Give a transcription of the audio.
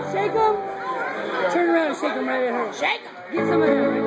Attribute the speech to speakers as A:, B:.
A: Shake them. Turn around and shake them right at her. Shake them. Get some